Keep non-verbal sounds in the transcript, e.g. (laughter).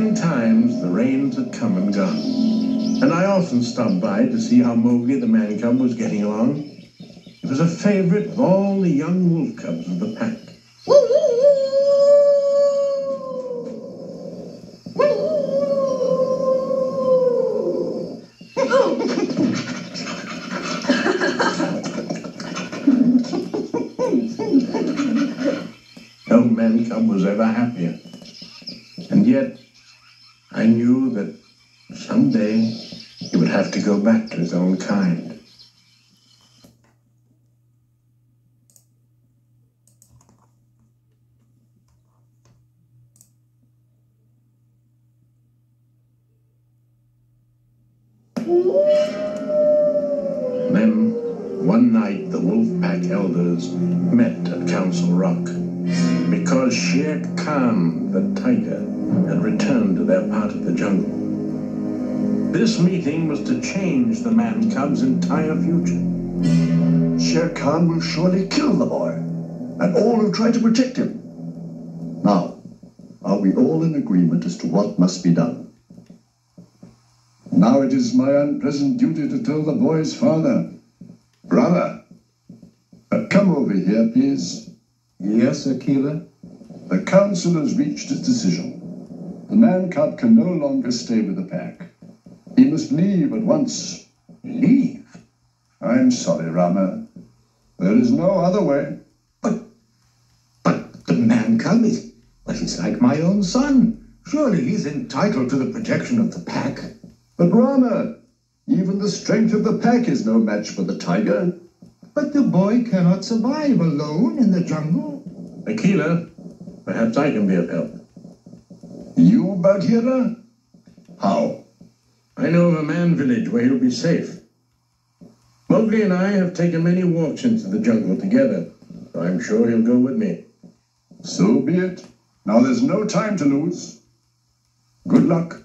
Ten times the rains had come and gone, and I often stopped by to see how Mowgli the man cub was getting along. He was a favorite of all the young wolf cubs of the pack. (laughs) No man cub was ever happier. And yet, I knew that someday he would have to go back to his own kind. Then, one night, the wolf pack elders met at Council Rock because Shere Khan, the tiger, had returned their part of the jungle. This meeting was to change the man cub's entire future. Shere Khan will surely kill the boy, and all who try to protect him. Now, are we all in agreement as to what must be done? Now it is my unpleasant duty to tell the boy's father. Brother, uh, come over here, please. Yes, Akela? The council has reached its decision. The man cub can no longer stay with the pack. He must leave at once. Leave? I'm sorry, Rama. There is no other way. But, but the man cub is, well, he's like my own son. Surely he's entitled to the protection of the pack. But Rama, even the strength of the pack is no match for the tiger. But the boy cannot survive alone in the jungle. Akela, perhaps I can be of help. You, Bagheera? How? I know of a man village where he'll be safe. Mowgli and I have taken many walks into the jungle together, I'm sure he'll go with me. So be it. Now there's no time to lose. Good luck.